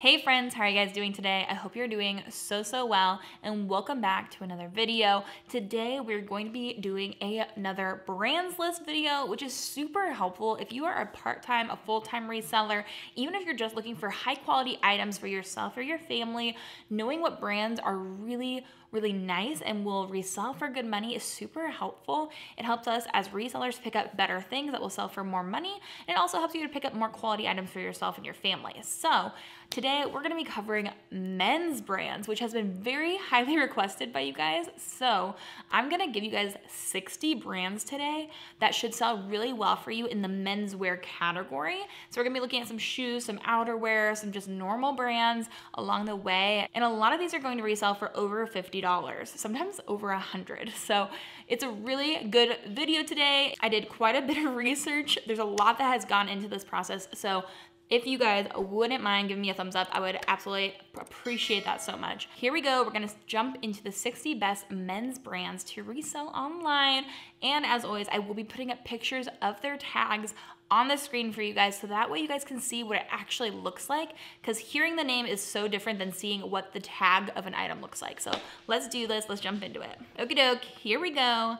Hey friends, how are you guys doing today? I hope you're doing so, so well and welcome back to another video. Today we're going to be doing a, another brands list video, which is super helpful if you are a part-time, a full-time reseller, even if you're just looking for high quality items for yourself or your family, knowing what brands are really really nice and will resell for good money is super helpful. It helps us as resellers pick up better things that will sell for more money. And it also helps you to pick up more quality items for yourself and your family. So today we're gonna be covering men's brands, which has been very highly requested by you guys. So I'm gonna give you guys 60 brands today that should sell really well for you in the menswear category. So we're gonna be looking at some shoes, some outerwear, some just normal brands along the way. And a lot of these are going to resell for over 50 $50, sometimes over a hundred. So it's a really good video today. I did quite a bit of research. There's a lot that has gone into this process. So if you guys wouldn't mind giving me a thumbs up, I would absolutely appreciate that so much. Here we go. We're gonna jump into the 60 best men's brands to resell online. And as always, I will be putting up pictures of their tags on the screen for you guys so that way you guys can see what it actually looks like because hearing the name is so different than seeing what the tag of an item looks like. So let's do this, let's jump into it. Okie doke, here we go.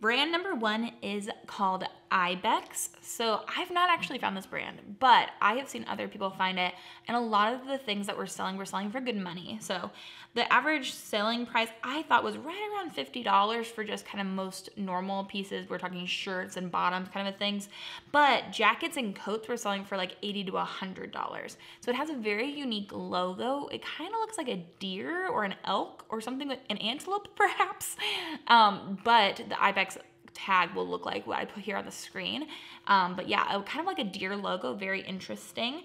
Brand number one is called Ibex. So I've not actually found this brand, but I have seen other people find it. And a lot of the things that we're selling, we're selling for good money. So the average selling price I thought was right around $50 for just kind of most normal pieces. We're talking shirts and bottoms kind of things. But jackets and coats were selling for like $80 to $100. So it has a very unique logo. It kind of looks like a deer or an elk or something, an antelope perhaps. Um, but the Ibex tag will look like what I put here on the screen. Um, but yeah, kind of like a deer logo, very interesting.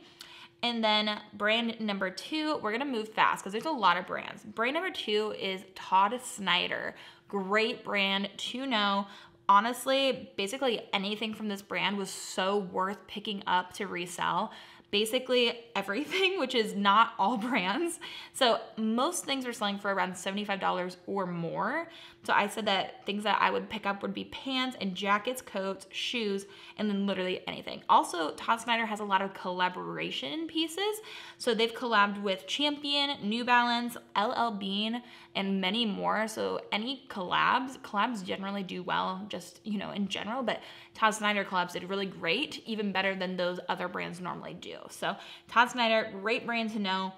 And then brand number two, we're gonna move fast because there's a lot of brands. Brand number two is Todd Snyder. Great brand to know. Honestly, basically anything from this brand was so worth picking up to resell basically everything, which is not all brands. So most things are selling for around $75 or more. So I said that things that I would pick up would be pants and jackets, coats, shoes, and then literally anything. Also, Todd Snyder has a lot of collaboration pieces. So they've collabed with Champion, New Balance, LL Bean, and many more. So any collabs, collabs generally do well, just, you know, in general, but Todd Snyder collabs did really great, even better than those other brands normally do. So Todd Snyder, great brand to know.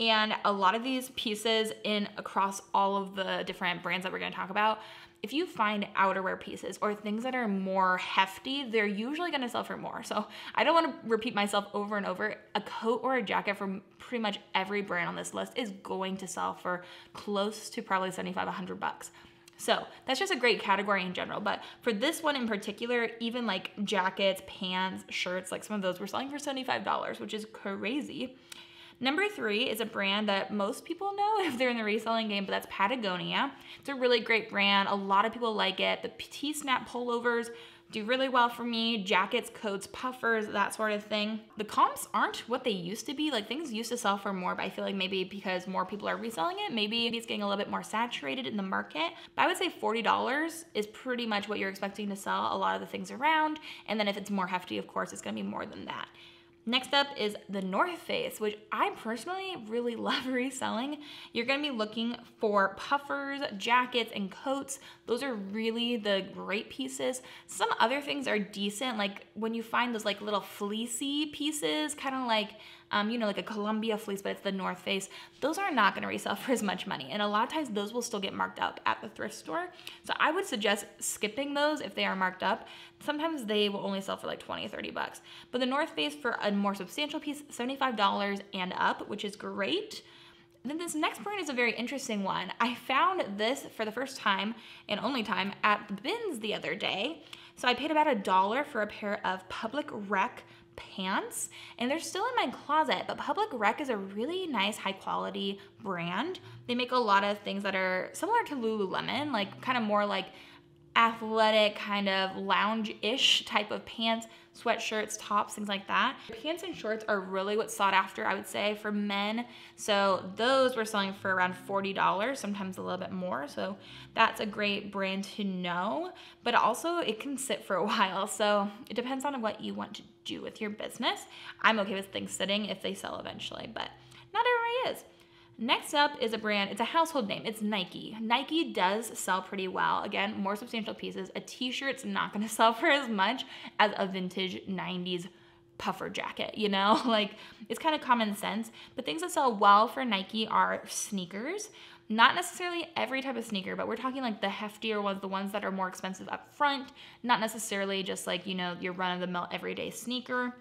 And a lot of these pieces in across all of the different brands that we're gonna talk about, if you find outerwear pieces or things that are more hefty, they're usually gonna sell for more. So I don't wanna repeat myself over and over. A coat or a jacket from pretty much every brand on this list is going to sell for close to probably 75, 100 bucks. So that's just a great category in general. But for this one in particular, even like jackets, pants, shirts, like some of those were selling for $75, which is crazy. Number three is a brand that most people know if they're in the reselling game, but that's Patagonia. It's a really great brand. A lot of people like it. The T-snap pullovers do really well for me. Jackets, coats, puffers, that sort of thing. The comps aren't what they used to be. Like things used to sell for more, but I feel like maybe because more people are reselling it, maybe it's getting a little bit more saturated in the market. But I would say $40 is pretty much what you're expecting to sell a lot of the things around. And then if it's more hefty, of course, it's gonna be more than that. Next up is the North Face, which I personally really love reselling. You're gonna be looking for puffers, jackets, and coats. Those are really the great pieces. Some other things are decent, like when you find those like little fleecy pieces, kind of like um, you know, like a Columbia fleece, but it's the North Face, those are not gonna resell for as much money. And a lot of times those will still get marked up at the thrift store. So I would suggest skipping those if they are marked up. Sometimes they will only sell for like 20, 30 bucks. But the North Face for a more substantial piece, $75 and up, which is great. Then this next brand is a very interesting one. I found this for the first time and only time at the bins the other day. So I paid about a dollar for a pair of Public Rec pants and they're still in my closet but public rec is a really nice high quality brand. They make a lot of things that are similar to lululemon like kind of more like athletic kind of lounge-ish type of pants sweatshirts tops things like that. Pants and shorts are really what's sought after i would say for men. So those were selling for around $40 sometimes a little bit more. So that's a great brand to know but also it can sit for a while. So it depends on what you want to do with your business i'm okay with things sitting if they sell eventually but not everybody is. Next up is a brand, it's a household name, it's Nike. Nike does sell pretty well. Again, more substantial pieces. A t shirt's not gonna sell for as much as a vintage 90s puffer jacket, you know? Like it's kind of common sense. But things that sell well for Nike are sneakers. Not necessarily every type of sneaker, but we're talking like the heftier ones, the ones that are more expensive up front, not necessarily just like, you know, your run of the mill everyday sneaker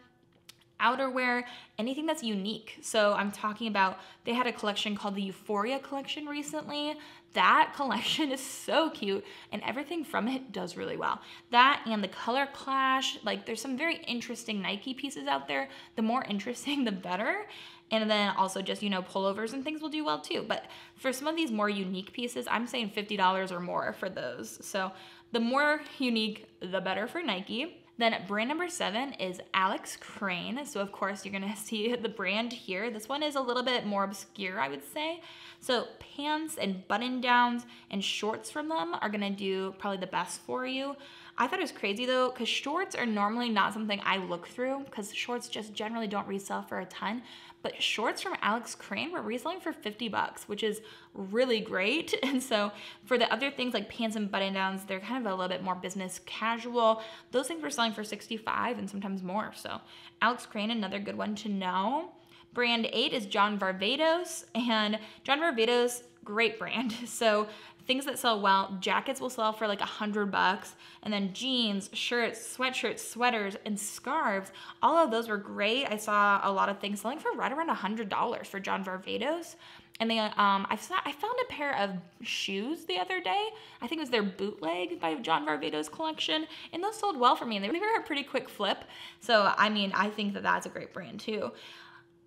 outerwear, anything that's unique. So I'm talking about, they had a collection called the Euphoria collection recently. That collection is so cute and everything from it does really well. That and the color clash, like there's some very interesting Nike pieces out there. The more interesting, the better. And then also just, you know, pullovers and things will do well too. But for some of these more unique pieces, I'm saying $50 or more for those. So the more unique, the better for Nike. Then brand number seven is Alex Crane. So of course you're gonna see the brand here. This one is a little bit more obscure, I would say. So pants and button downs and shorts from them are gonna do probably the best for you. I thought it was crazy though, because shorts are normally not something I look through, because shorts just generally don't resell for a ton. But shorts from Alex Crane were reselling for 50 bucks, which is really great. And so for the other things like pants and button downs, they're kind of a little bit more business casual. Those things were selling for 65 and sometimes more. So Alex Crane, another good one to know. Brand eight is John Varvatos, and John Varvatos, great brand. So things that sell well, jackets will sell for like a hundred bucks, and then jeans, shirts, sweatshirts, sweaters, and scarves. All of those were great. I saw a lot of things selling for right around a hundred dollars for John Varvatos. And they, um, I saw, I found a pair of shoes the other day. I think it was their bootleg by John Varvatos collection, and those sold well for me. And they were a pretty quick flip. So I mean, I think that that's a great brand too.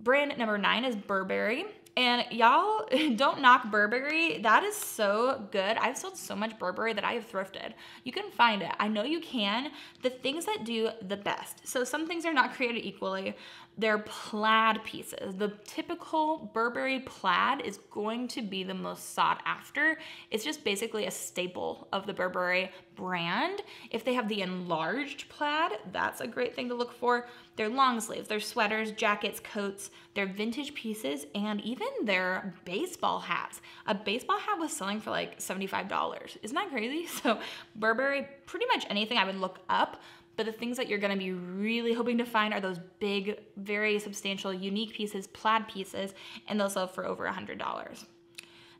Brand number nine is Burberry. And y'all don't knock Burberry. That is so good. I've sold so much Burberry that I have thrifted. You can find it. I know you can. The things that do the best. So some things are not created equally. They're plaid pieces. The typical Burberry plaid is going to be the most sought after. It's just basically a staple of the Burberry brand. If they have the enlarged plaid, that's a great thing to look for. Their long sleeves, their sweaters, jackets, coats, their vintage pieces, and even their baseball hats. A baseball hat was selling for like $75. Isn't that crazy? So Burberry, pretty much anything I would look up, but the things that you're gonna be really hoping to find are those big, very substantial, unique pieces, plaid pieces, and they'll sell for over $100.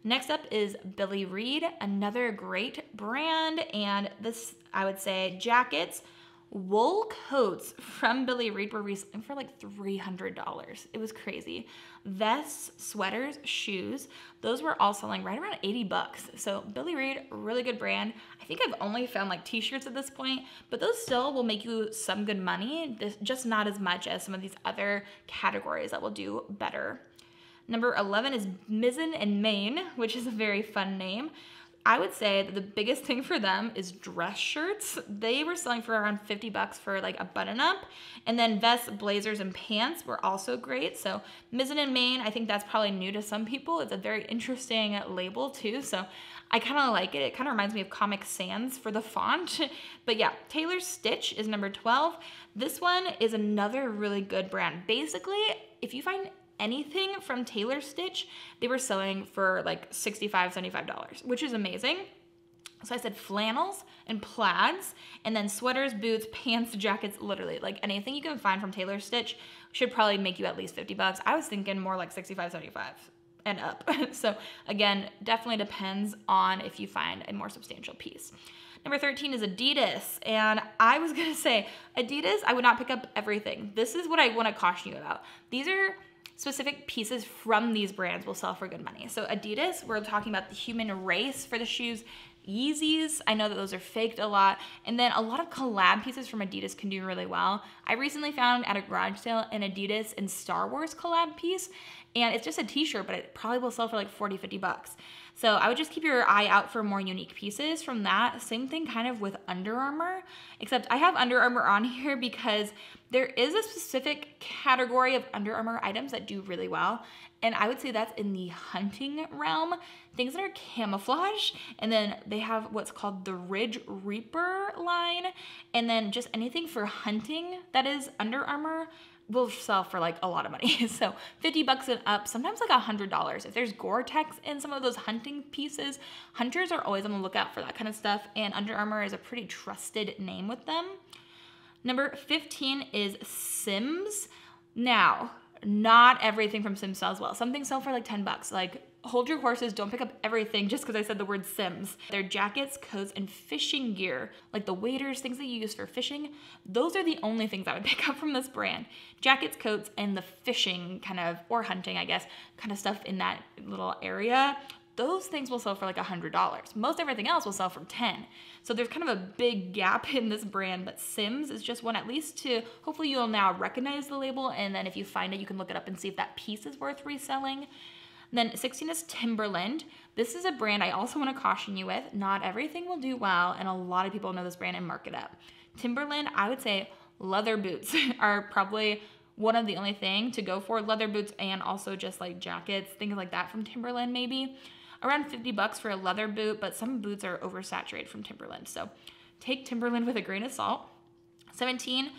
Next up is Billy Reid, another great brand, and this, I would say, jackets, wool coats from Billy Reid were reselling for like $300. It was crazy. Vests, sweaters, shoes, those were all selling right around 80 bucks. So Billy Reid, really good brand. I think I've only found like t-shirts at this point, but those still will make you some good money, just not as much as some of these other categories that will do better. Number 11 is Mizzen and Main, which is a very fun name. I would say that the biggest thing for them is dress shirts. They were selling for around 50 bucks for like a button up. And then vests, blazers, and pants were also great. So Mizzen and Main, I think that's probably new to some people. It's a very interesting label too. So I kind of like it. It kind of reminds me of Comic Sans for the font. but yeah, Taylor Stitch is number 12. This one is another really good brand. Basically, if you find anything from Taylor Stitch, they were selling for like $65, $75, which is amazing. So I said flannels and plaids, and then sweaters, boots, pants, jackets, literally like anything you can find from Taylor Stitch should probably make you at least 50 bucks. I was thinking more like 65, 75 and up. so again, definitely depends on if you find a more substantial piece. Number 13 is Adidas. And I was gonna say, Adidas, I would not pick up everything. This is what I wanna caution you about. These are specific pieces from these brands will sell for good money. So Adidas, we're talking about the human race for the shoes. Yeezys, I know that those are faked a lot. And then a lot of collab pieces from Adidas can do really well. I recently found at a garage sale an Adidas and Star Wars collab piece. And it's just a t-shirt, but it probably will sell for like 40, 50 bucks. So I would just keep your eye out for more unique pieces from that. Same thing kind of with Under Armour, except I have Under Armour on here because there is a specific category of Under Armour items that do really well. And I would say that's in the hunting realm, things that are camouflage. And then they have what's called the Ridge Reaper line. And then just anything for hunting that is Under Armour will sell for like a lot of money. So 50 bucks and up, sometimes like a hundred dollars. If there's Gore-Tex in some of those hunting pieces, hunters are always on the lookout for that kind of stuff. And Under Armour is a pretty trusted name with them. Number 15 is Simms. Now, not everything from Simms sells well. Some things sell for like 10 bucks. Like hold your horses, don't pick up everything just because I said the word Simms. Their jackets, coats, and fishing gear, like the waders, things that you use for fishing, those are the only things I would pick up from this brand. Jackets, coats, and the fishing kind of, or hunting, I guess, kind of stuff in that little area. Those things will sell for like a $100. Most everything else will sell for 10. So there's kind of a big gap in this brand, but Simms is just one at least to, hopefully you'll now recognize the label. And then if you find it, you can look it up and see if that piece is worth reselling. Then 16 is Timberland. This is a brand I also want to caution you with. Not everything will do well, and a lot of people know this brand and mark it up. Timberland, I would say leather boots are probably one of the only thing to go for. Leather boots and also just like jackets, things like that from Timberland maybe. Around 50 bucks for a leather boot, but some boots are oversaturated from Timberland. So take Timberland with a grain of salt. 17,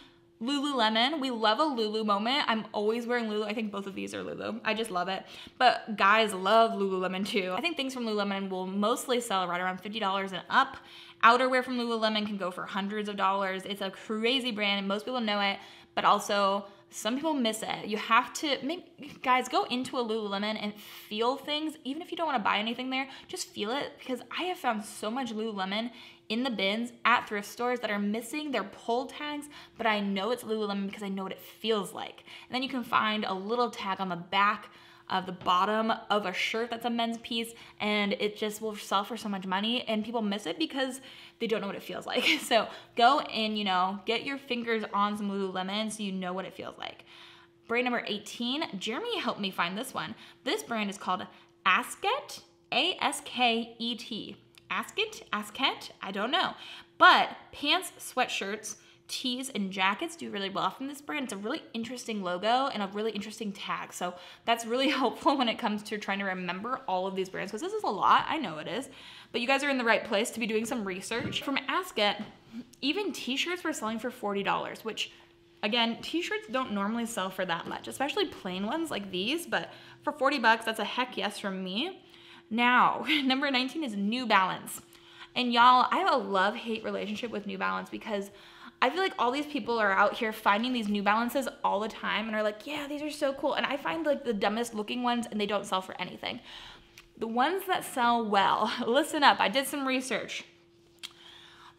Lululemon. We love a Lulu moment. I'm always wearing Lulu. I think both of these are Lulu. I just love it. But guys love Lululemon too. I think things from Lululemon will mostly sell right around $50 and up. Outerwear from Lululemon can go for hundreds of dollars. It's a crazy brand and most people know it, but also some people miss it. You have to, maybe, guys, go into a Lululemon and feel things. Even if you don't want to buy anything there, just feel it because I have found so much Lululemon in the bins at thrift stores that are missing their pull tags, but I know it's Lululemon because I know what it feels like. And then you can find a little tag on the back of the bottom of a shirt that's a men's piece and it just will sell for so much money and people miss it because they don't know what it feels like. So go and, you know, get your fingers on some Lululemon so you know what it feels like. Brand number 18, Jeremy helped me find this one. This brand is called Asket, A-S-K-E-T. Asket, Asket, I don't know. But pants, sweatshirts, tees and jackets do really well from this brand. It's a really interesting logo and a really interesting tag. So that's really helpful when it comes to trying to remember all of these brands because this is a lot. I know it is. But you guys are in the right place to be doing some research. From Asket, even t-shirts were selling for $40, which again, t-shirts don't normally sell for that much, especially plain ones like these, but for 40 bucks, that's a heck yes from me. Now, number 19 is New Balance. And y'all, I have a love-hate relationship with New Balance because I feel like all these people are out here finding these New Balances all the time and are like, yeah, these are so cool. And I find like the dumbest looking ones and they don't sell for anything. The ones that sell well, listen up, I did some research.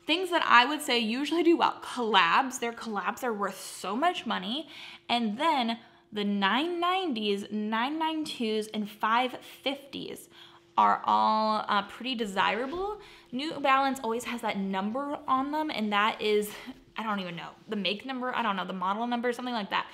Things that I would say usually do well, collabs, their collabs are worth so much money. And then the 990s, 992s, and 550s are all uh, pretty desirable. New Balance always has that number on them, and that is, I don't even know, the make number, I don't know, the model number, something like that.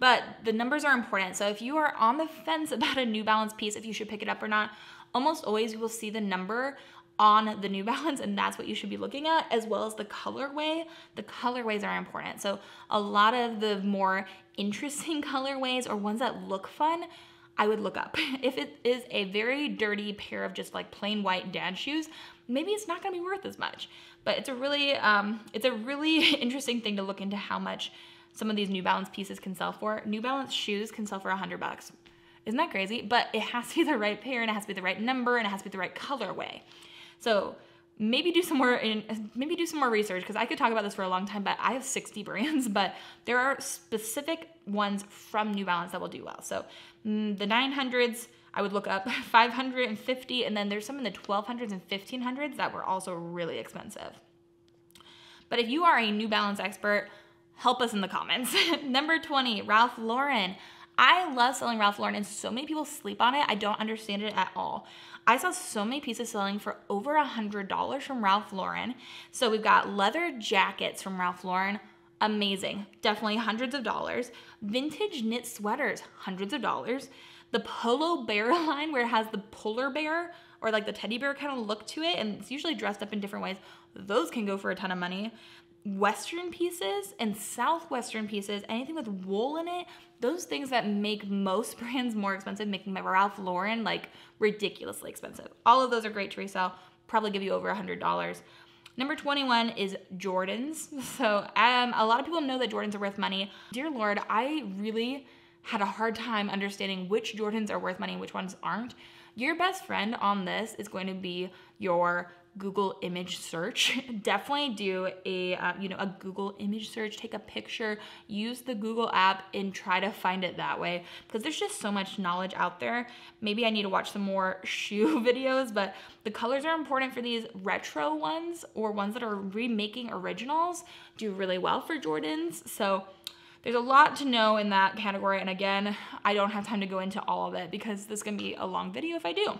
But the numbers are important. So if you are on the fence about a New Balance piece, if you should pick it up or not, almost always you will see the number on the New Balance and that's what you should be looking at as well as the colorway. The colorways are important. So a lot of the more interesting colorways or ones that look fun I would look up. If it is a very dirty pair of just like plain white dad shoes, maybe it's not gonna be worth as much. But it's a really, um, it's a really interesting thing to look into how much some of these New Balance pieces can sell for. New Balance shoes can sell for a hundred bucks. Isn't that crazy? But it has to be the right pair and it has to be the right number and it has to be the right colorway. So maybe do some more in, maybe do some more research because I could talk about this for a long time, but I have 60 brands, but there are specific ones from New Balance that will do well. So mm, the 900s, I would look up 550, and then there's some in the 1200s and 1500s that were also really expensive. But if you are a New Balance expert, help us in the comments. Number 20, Ralph Lauren. I love selling Ralph Lauren and so many people sleep on it. I don't understand it at all. I saw so many pieces selling for over a $100 from Ralph Lauren. So we've got leather jackets from Ralph Lauren. Amazing. Definitely hundreds of dollars. Vintage knit sweaters, hundreds of dollars. The Polo Bear line where it has the polar bear or like the teddy bear kind of look to it and it's usually dressed up in different ways. Those can go for a ton of money. Western pieces and Southwestern pieces, anything with wool in it, those things that make most brands more expensive, making my Ralph Lauren like ridiculously expensive. All of those are great to resell, probably give you over a $100. Number 21 is Jordans. So um, a lot of people know that Jordans are worth money. Dear Lord, I really had a hard time understanding which Jordans are worth money and which ones aren't. Your best friend on this is going to be your Google image search. Definitely do a uh, you know a Google image search. Take a picture, use the Google app, and try to find it that way because there's just so much knowledge out there. Maybe I need to watch some more shoe videos, but the colors are important for these retro ones or ones that are remaking originals. Do really well for Jordans. So there's a lot to know in that category. And again, I don't have time to go into all of it because this is gonna be a long video if I do.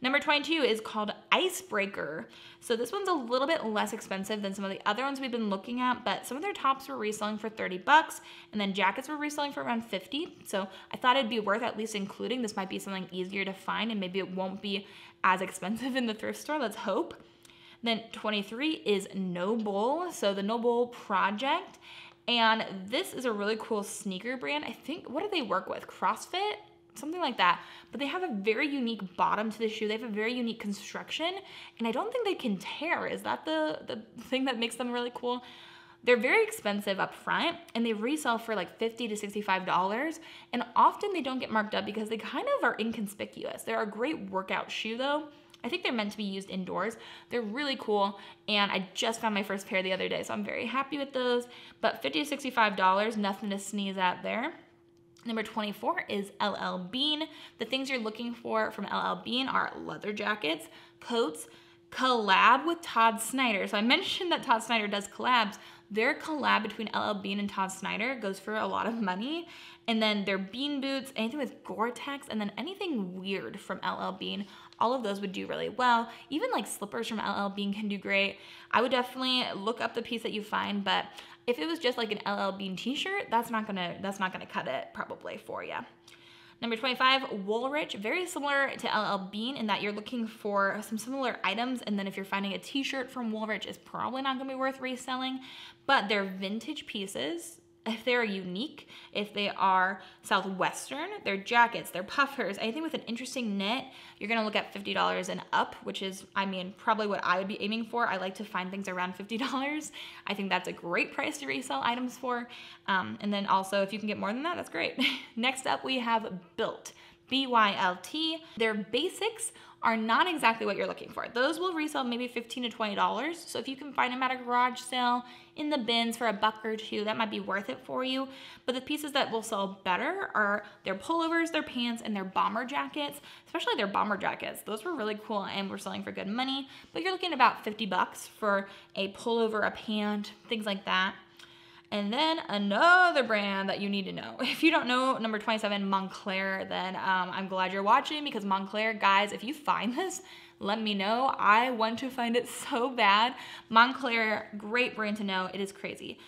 Number 22 is called Icebreaker. So this one's a little bit less expensive than some of the other ones we've been looking at, but some of their tops were reselling for 30 bucks and then jackets were reselling for around 50. So I thought it'd be worth at least including. This might be something easier to find and maybe it won't be as expensive in the thrift store. Let's hope. Then 23 is NOBULL. So the NOBULL Project. And this is a really cool sneaker brand. I think, what do they work with? CrossFit? something like that. But they have a very unique bottom to the shoe. They have a very unique construction, and I don't think they can tear. Is that the the thing that makes them really cool? They're very expensive up front and they resell for like 50 to $65. And often they don't get marked up because they kind of are inconspicuous. They're a great workout shoe though. I think they're meant to be used indoors. They're really cool, and I just found my first pair the other day, so I'm very happy with those. But 50 to $65, nothing to sneeze at there. Number 24 is LL Bean. The things you're looking for from LL Bean are leather jackets, coats, collab with Todd Snyder. So I mentioned that Todd Snyder does collabs. Their collab between LL Bean and Todd Snyder goes for a lot of money. And then their bean boots, anything with Gore-Tex, and then anything weird from LL Bean, all of those would do really well. Even like slippers from LL Bean can do great. I would definitely look up the piece that you find, but if it was just like an LL Bean t-shirt, that's not gonna that's not gonna cut it probably for you. Number 25, Woolrich, very similar to LL Bean in that you're looking for some similar items and then if you're finding a t-shirt from Woolrich, it's probably not gonna be worth reselling, but they're vintage pieces if they're unique, if they are Southwestern, their jackets, their puffers, anything with an interesting knit, you're gonna look at $50 and up, which is, I mean, probably what I would be aiming for. I like to find things around $50. I think that's a great price to resell items for. Um, and then also, if you can get more than that, that's great. Next up, we have Bylt. B-Y-L-T. Their basics are not exactly what you're looking for. Those will resell maybe 15 to $20. So if you can find them at a garage sale in the bins for a buck or two, that might be worth it for you. But the pieces that will sell better are their pullovers, their pants, and their bomber jackets, especially their bomber jackets. Those were really cool and were selling for good money, but you're looking about 50 bucks for a pullover, a pant, things like that. And then another brand that you need to know. If you don't know number 27, Moncler, then um, I'm glad you're watching because Moncler, guys, if you find this, let me know. I want to find it so bad. Moncler, great brand to know. It is crazy.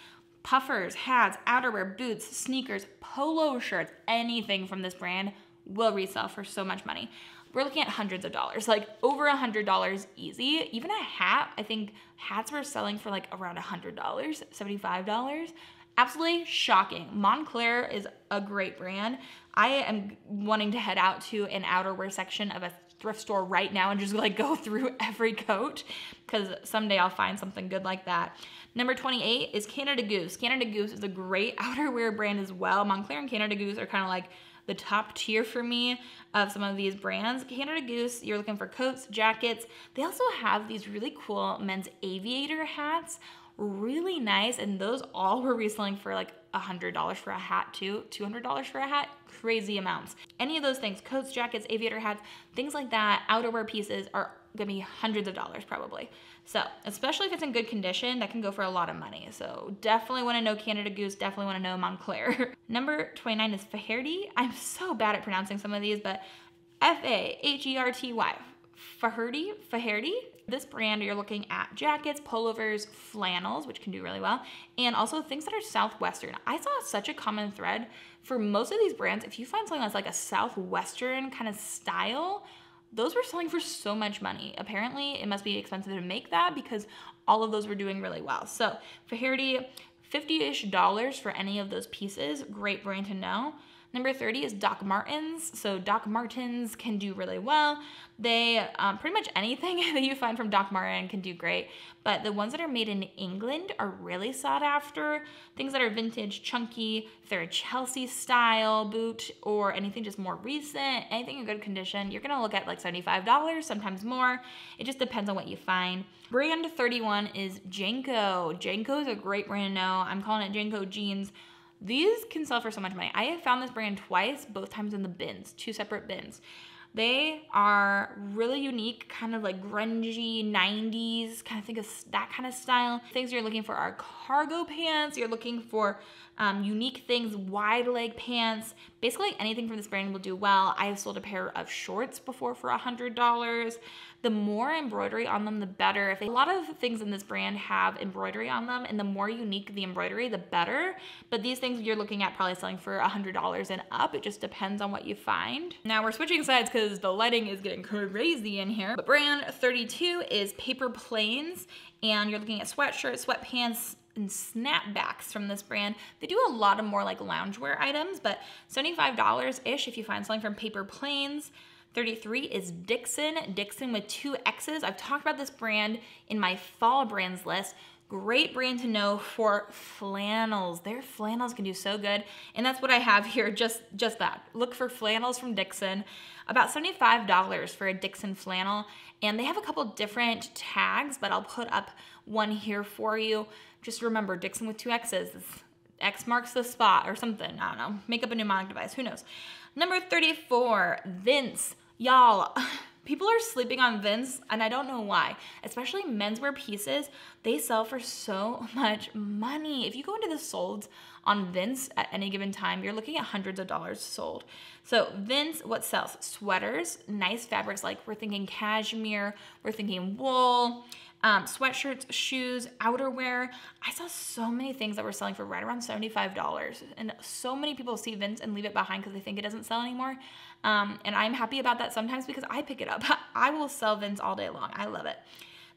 Puffers, hats, outerwear, boots, sneakers, polo shirts, anything from this brand will resell for so much money we're looking at hundreds of dollars, like over a hundred dollars easy. Even a hat, I think hats were selling for like around a hundred dollars, $75. Absolutely shocking. Moncler is a great brand. I am wanting to head out to an outerwear section of a thrift store right now and just like go through every coat because someday I'll find something good like that. Number 28 is Canada Goose. Canada Goose is a great outerwear brand as well. Moncler and Canada Goose are kind of like the top tier for me of some of these brands. Canada Goose, you're looking for coats, jackets. They also have these really cool men's aviator hats, really nice. And those all were reselling for like $100 for a hat too, $200 for a hat, crazy amounts. Any of those things, coats, jackets, aviator hats, things like that, outerwear pieces are gonna be hundreds of dollars probably. So, especially if it's in good condition, that can go for a lot of money. So, definitely want to know Canada Goose, definitely want to know Moncler. Number 29 is Faherty. I'm so bad at pronouncing some of these, but F A H E R T Y. Faherty, Faherty. This brand, you're looking at jackets, pullovers, flannels, which can do really well, and also things that are Southwestern. I saw such a common thread for most of these brands. If you find something that's like a Southwestern kind of style, those were selling for so much money. Apparently, it must be expensive to make that because all of those were doing really well. So, for Faherty, 50-ish dollars for any of those pieces. Great brand to know. Number 30 is Doc Martens. So Doc Martens can do really well. They, um, pretty much anything that you find from Doc Marten can do great. But the ones that are made in England are really sought after. Things that are vintage, chunky, if they're a Chelsea style boot or anything just more recent, anything in good condition, you're gonna look at like $75, sometimes more. It just depends on what you find. Brand 31 is JNCO. JNCO is a great brand to know. I'm calling it JNCO jeans. These can sell for so much money. I have found this brand twice, both times in the bins, two separate bins. They are really unique, kind of like grungy 90s, kind of think of that kind of style. Things you're looking for are cargo pants, you're looking for um, unique things, wide leg pants. Basically anything from this brand will do well. I have sold a pair of shorts before for a $100 the more embroidery on them, the better. If a lot of things in this brand have embroidery on them, and the more unique the embroidery, the better. But these things you're looking at probably selling for $100 and up. It just depends on what you find. Now we're switching sides because the lighting is getting crazy in here. But brand 32 is Paper Planes, and you're looking at sweatshirts, sweatpants, and snapbacks from this brand. They do a lot of more like loungewear items, but $75-ish if you find something from Paper Planes. 33 is Dixxon, Dixxon with two X's. I've talked about this brand in my fall brands list. Great brand to know for flannels. Their flannels can do so good. And that's what I have here, just, just that. Look for flannels from Dixxon. About $75 for a Dixxon flannel. And they have a couple different tags, but I'll put up one here for you. Just remember, Dixxon with two X's. X marks the spot or something. I don't know. Make up a mnemonic device. Who knows? Number 34, Vince. Y'all, people are sleeping on Vince, and I don't know why. Especially menswear pieces, they sell for so much money. If you go into the solds on Vince at any given time, you're looking at hundreds of dollars sold. So Vince, what sells? Sweaters, nice fabrics like we're thinking cashmere, we're thinking wool, um, sweatshirts, shoes, outerwear. I saw so many things that were selling for right around $75. And so many people see Vince and leave it behind because they think it doesn't sell anymore. Um, and I'm happy about that sometimes because I pick it up. I will sell Vince all day long. I love it.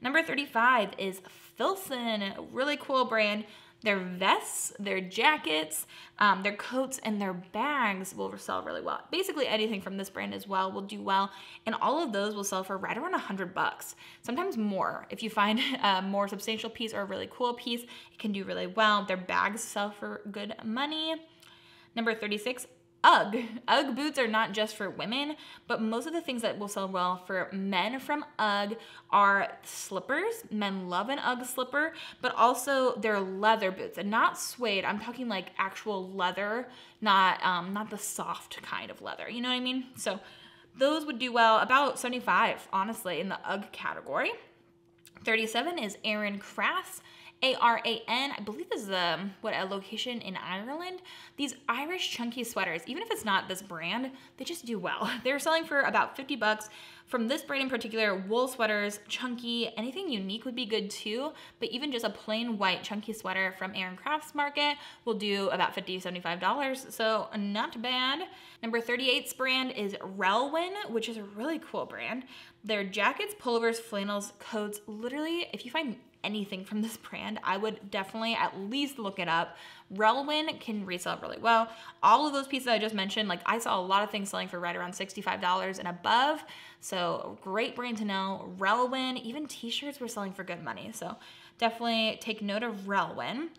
Number 35 is Filson, a really cool brand. Their vests, their jackets, um, their coats, and their bags will sell really well. Basically, anything from this brand as well will do well, and all of those will sell for right around a hundred bucks, sometimes more. If you find a more substantial piece or a really cool piece, it can do really well. Their bags sell for good money. Number 36, UGG. UGG boots are not just for women, but most of the things that will sell well for men from UGG are slippers. Men love an UGG slipper, but also their leather boots and not suede. I'm talking like actual leather, not um, not the soft kind of leather. You know what I mean? So those would do well. About 75, honestly, in the UGG category. 37 is Aran Crafts. A-R-A-N. I believe this is a, um, what, a location in Ireland. These Irish chunky sweaters, even if it's not this brand, they just do well. They're selling for about 50 bucks. From this brand in particular, wool sweaters, chunky, anything unique would be good too, but even just a plain white chunky sweater from Aran Crafts Market will do about $50, $75, so not bad. Number 38's brand is Relwen, which is a really cool brand. Their jackets, pullovers, flannels, coats, literally, if you find anything from this brand, I would definitely at least look it up. Relwen can resell really well. All of those pieces I just mentioned, like I saw a lot of things selling for right around $65 and above. So great brand to know. Relwen, even t-shirts were selling for good money. So definitely take note of Relwen.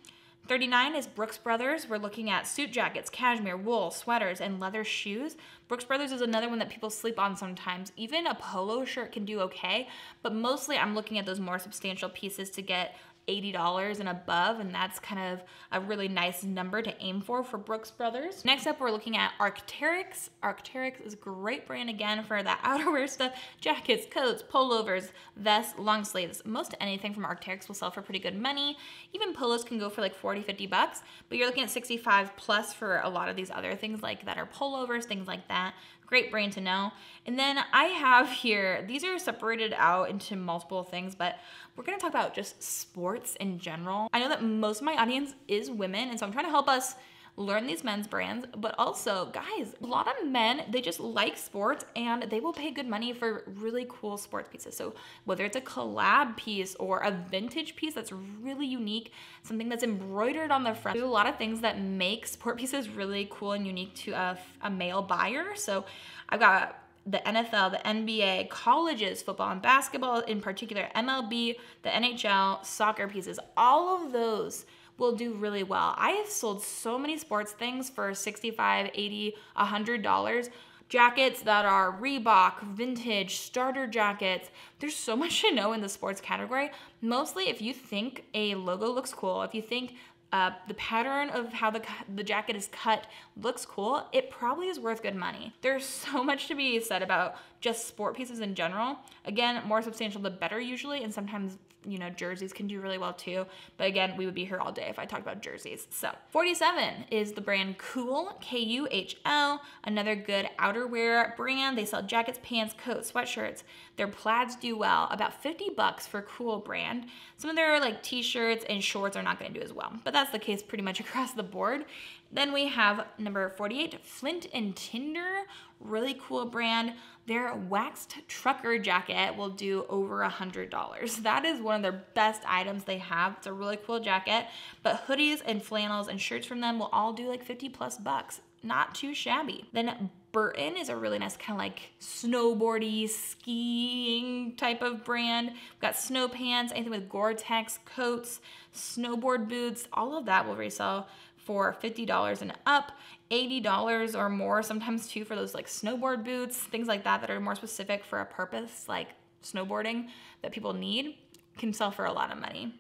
39 is Brooks Brothers. We're looking at suit jackets, cashmere, wool, sweaters, and leather shoes. Brooks Brothers is another one that people sleep on sometimes. Even a polo shirt can do okay, but mostly I'm looking at those more substantial pieces to get $80 and above, and that's kind of a really nice number to aim for for Brooks Brothers. Next up, we're looking at Arc'teryx. Arc'teryx is a great brand again for that outerwear stuff, jackets, coats, pullovers, vests, long sleeves. Most anything from Arc'teryx will sell for pretty good money. Even polos can go for like 40, 50 bucks, but you're looking at 65 plus for a lot of these other things like that are pullovers, things like that. Great brain to know. And then I have here, these are separated out into multiple things, but we're gonna talk about just sports in general. I know that most of my audience is women, and so I'm trying to help us learn these men's brands, but also, guys, a lot of men, they just like sports and they will pay good money for really cool sports pieces. So, whether it's a collab piece or a vintage piece that's really unique, something that's embroidered on the front, there's a lot of things that make sport pieces really cool and unique to a, a male buyer. So, I've got the NFL, the NBA, colleges, football and basketball in particular, MLB, the NHL, soccer pieces, all of those will do really well. I have sold so many sports things for 65, 80, 100 dollars. Jackets that are Reebok, vintage, starter jackets. There's so much to know in the sports category. Mostly if you think a logo looks cool, if you think uh, the pattern of how the, the jacket is cut looks cool, it probably is worth good money. There's so much to be said about just sport pieces in general. Again, more substantial the better usually, and sometimes you know, jerseys can do really well too. But again, we would be here all day if I talked about jerseys. So 47 is the brand Kuhl, K-U-H-L, another good outerwear brand. They sell jackets, pants, coats, sweatshirts. Their plaids do well, about 50 bucks for Kuhl brand. Some of their like t-shirts and shorts are not gonna do as well, but that's the case pretty much across the board. Then we have number 48, Flint and Tinder, really cool brand. Their waxed trucker jacket will do over a $100. That is one of their best items they have. It's a really cool jacket, but hoodies and flannels and shirts from them will all do like 50 plus bucks. Not too shabby. Then Burton is a really nice kind of like snowboardy, skiing type of brand. We've got snow pants, anything with Gore-Tex, coats, snowboard boots, all of that will resell for $50 and up, $80 or more sometimes too for those like snowboard boots, things like that that are more specific for a purpose like snowboarding that people need can sell for a lot of money.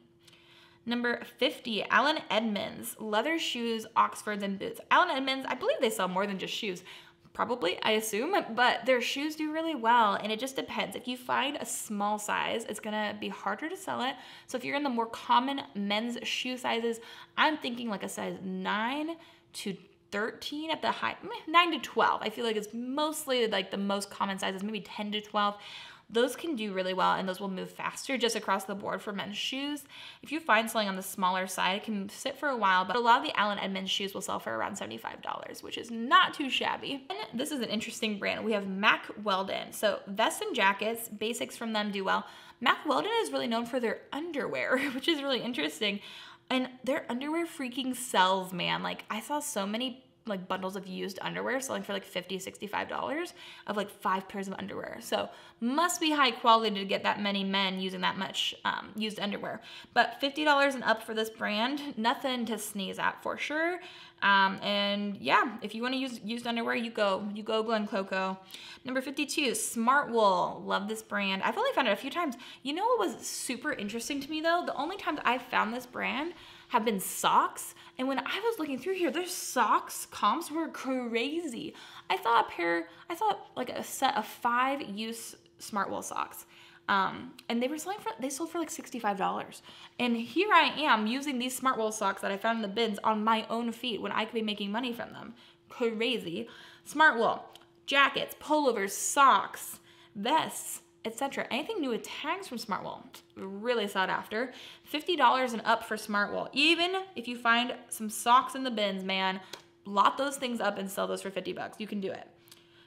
Number 50, Allen Edmonds, leather shoes, Oxfords, and boots. Allen Edmonds, I believe they sell more than just shoes. Probably, I assume, but their shoes do really well, and it just depends. If you find a small size, it's gonna be harder to sell it. So if you're in the more common men's shoe sizes, I'm thinking like a size 9 to 13 at the high, 9 to 12. I feel like it's mostly like the most common sizes, maybe 10 to 12 those can do really well and those will move faster just across the board for men's shoes. If you find something on the smaller side, it can sit for a while, but a lot of the Allen Edmonds shoes will sell for around $75, which is not too shabby. And this is an interesting brand. We have Mack Weldon. So vests and jackets, basics from them do well. Mack Weldon is really known for their underwear, which is really interesting. And their underwear freaking sells, man. Like I saw so many like bundles of used underwear selling for like 50 65 dollars of like five pairs of underwear. So must be high quality to get that many men using that much um, used underwear. But 50 dollars and up for this brand nothing to sneeze at for sure. Um, and yeah if you want to use used underwear you go you go glen coco. Number 52 Smartwool love this brand. I've only found it a few times. You know what was super interesting to me though? The only times i've found this brand have been socks. And when I was looking through here, their socks comps were crazy. I saw a pair, I saw like a set of five use Smartwool socks. Um, and they were selling for, they sold for like $65. And here I am using these Smartwool socks that I found in the bins on my own feet when I could be making money from them. Crazy. Smartwool, jackets, pullovers, socks, vests, etc. Anything new with tags from Smartwool, really sought after. $50 and up for Smartwool. Even if you find some socks in the bins, man, lot those things up and sell those for 50 bucks. You can do it.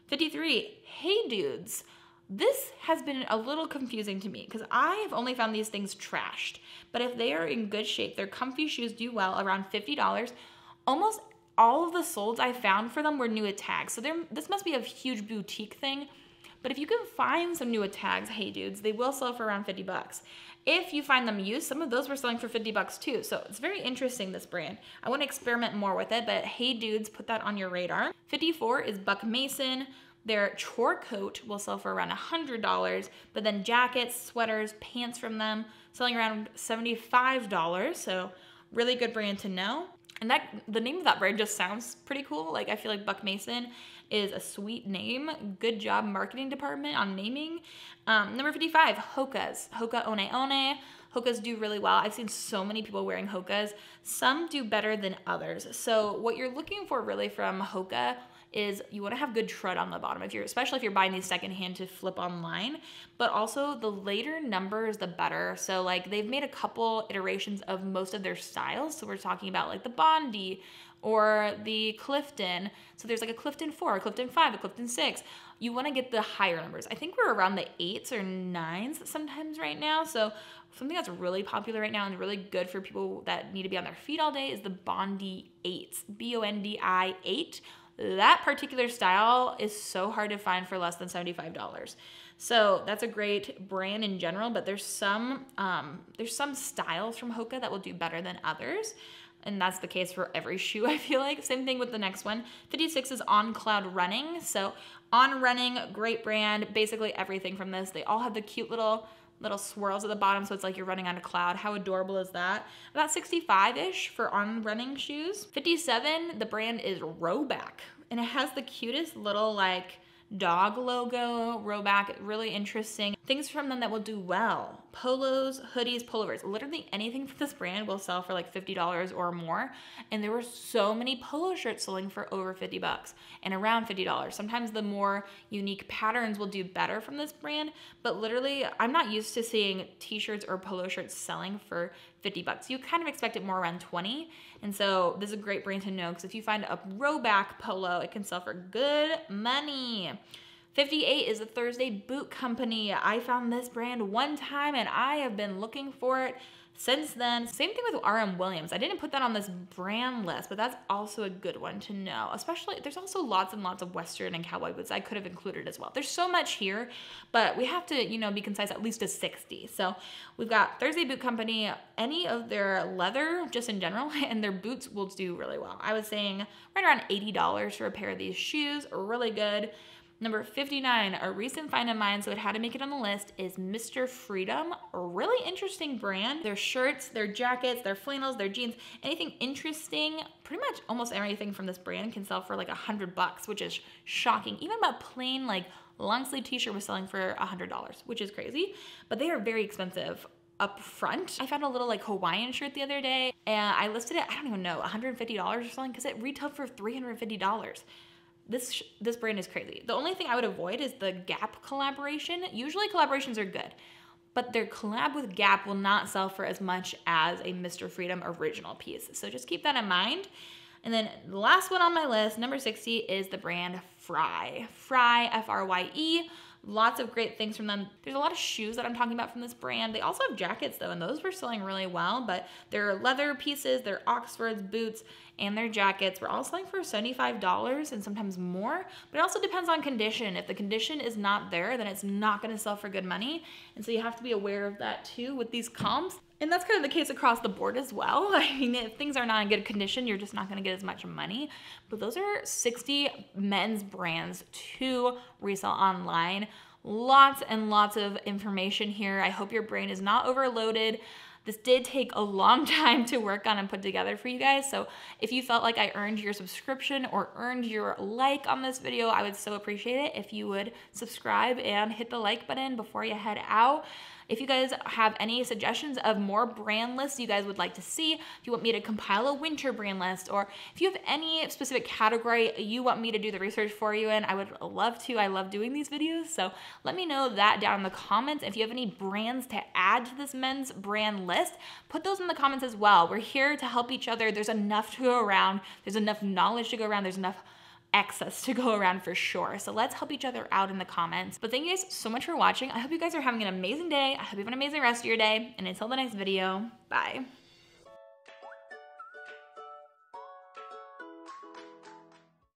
53, Hey Dudes. This has been a little confusing to me because I have only found these things trashed. But if they are in good shape, their comfy shoes do well, around $50. Almost all of the solds I found for them were new at tags. So this must be a huge boutique thing but if you can find some new tags, hey dudes, they will sell for around 50 bucks. If you find them used, some of those were selling for 50 bucks too. So it's very interesting, this brand. I want to experiment more with it, but hey dudes, put that on your radar. 54 is Buck Mason. Their chore coat will sell for around $100, but then jackets, sweaters, pants from them selling around $75. So really good brand to know. And that the name of that brand just sounds pretty cool. Like I feel like Buck Mason is a sweet name. Good job, marketing department, on naming. Um, number 55, Hoka's. Hoka One One. Hoka's do really well. I've seen so many people wearing Hoka's. Some do better than others. So what you're looking for really from Hoka is you want to have good tread on the bottom if you're especially if you're buying these secondhand to flip online but also the later numbers the better so like they've made a couple iterations of most of their styles so we're talking about like the bondi or the Clifton. So there's like a Clifton 4, a Clifton 5, a Clifton 6. You want to get the higher numbers. I think we're around the 8s or 9s sometimes right now. So something that's really popular right now and really good for people that need to be on their feet all day is the Bondi 8s. B O N D I 8. That particular style is so hard to find for less than $75. So that's a great brand in general, but there's some um, there's some styles from Hoka that will do better than others. And that's the case for every shoe, I feel like. Same thing with the next one. 56 is On Cloud Running. So On Running, great brand. Basically everything from this. They all have the cute little little swirls at the bottom so it's like you're running on a cloud. How adorable is that? About 65-ish for on running shoes. 57, the brand is Rhoback and it has the cutest little like dog logo, Rhoback, really interesting. Things from them that will do well. Polos, hoodies, pullovers, literally anything from this brand will sell for like $50 or more. And there were so many polo shirts selling for over 50 bucks and around $50. Sometimes the more unique patterns will do better from this brand, but literally I'm not used to seeing t-shirts or polo shirts selling for 50 bucks. You kind of expect it more around 20. And so this is a great brand to know because if you find a Rhoback polo, it can sell for good money. 58 is the Thursday Boot Company. I found this brand one time and I have been looking for it since then. Same thing with RM Williams. I didn't put that on this brand list, but that's also a good one to know. Especially, there's also lots and lots of Western and cowboy boots I could have included as well. There's so much here, but we have to, you know, be concise at least to 60. So we've got Thursday Boot Company, any of their leather, just in general, and their boots will do really well. I was saying right around $80 for a pair of these shoes, really good. Number 59, a recent find of mine, so it had to make it on the list, is Mr. Freedom. A really interesting brand. Their shirts, their jackets, their flannels, their jeans, anything interesting, pretty much almost everything from this brand can sell for like a hundred bucks, which is shocking. Even a plain like long sleeve t-shirt was selling for a hundred dollars, which is crazy, but they are very expensive up front. I found a little like Hawaiian shirt the other day and I listed it, I don't even know, $150 or something because it retailed for $350 this this brand is crazy. The only thing I would avoid is the Gap collaboration. Usually collaborations are good, but their collab with Gap will not sell for as much as a Mr. Freedom original piece. So just keep that in mind. And then the last one on my list, number 60, is the brand Frye. Frye, F-R-Y-E. Lots of great things from them. There's a lot of shoes that I'm talking about from this brand. They also have jackets though, and those were selling really well, but they're leather pieces, they're Oxfords, boots, and their jackets were all selling for $75 and sometimes more, but it also depends on condition. If the condition is not there, then it's not gonna sell for good money. And so you have to be aware of that too with these comps. And that's kind of the case across the board as well. I mean, if things are not in good condition, you're just not gonna get as much money. But those are 60 men's brands to resell online. Lots and lots of information here. I hope your brain is not overloaded. This did take a long time to work on and put together for you guys. So if you felt like I earned your subscription or earned your like on this video, I would so appreciate it if you would subscribe and hit the like button before you head out. If you guys have any suggestions of more brand lists you guys would like to see, if you want me to compile a winter brand list, or if you have any specific category you want me to do the research for you in, I would love to. I love doing these videos. So let me know that down in the comments. If you have any brands to add to this men's brand list, put those in the comments as well. We're here to help each other. There's enough to go around. There's enough knowledge to go around. There's enough excess to go around for sure. So let's help each other out in the comments. But thank you guys so much for watching. I hope you guys are having an amazing day. I hope you have an amazing rest of your day. And until the next video, bye.